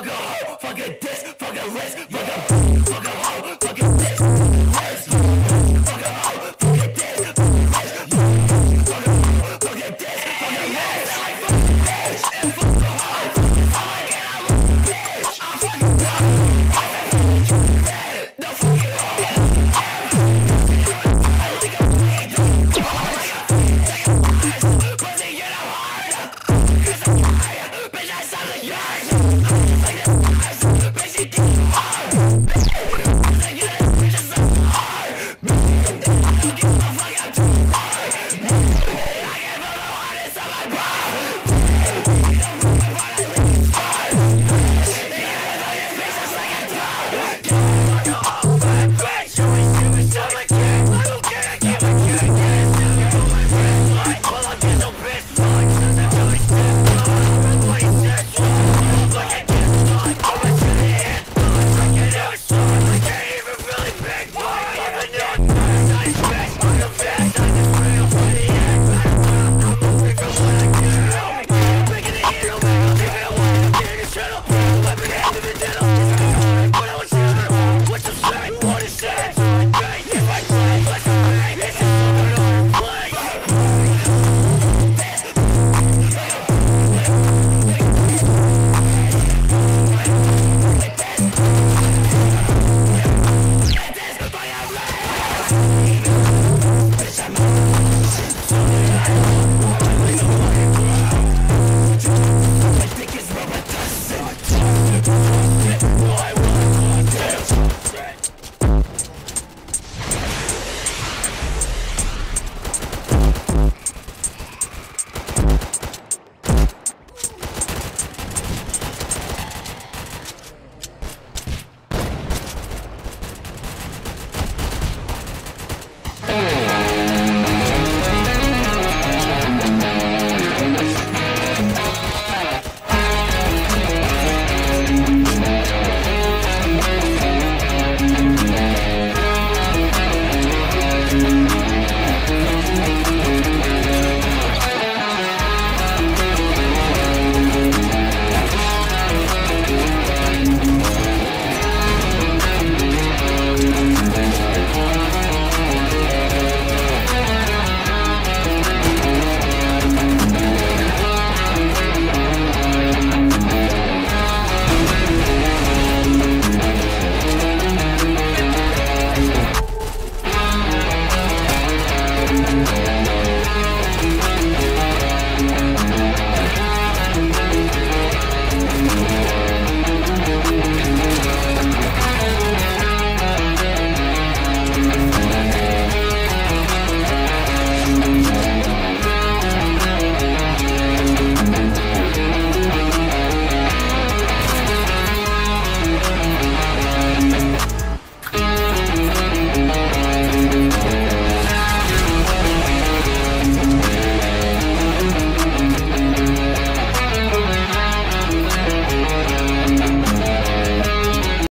fuck a hoe, fuck a diss, fuck a wrist, fuck a fuck a dream.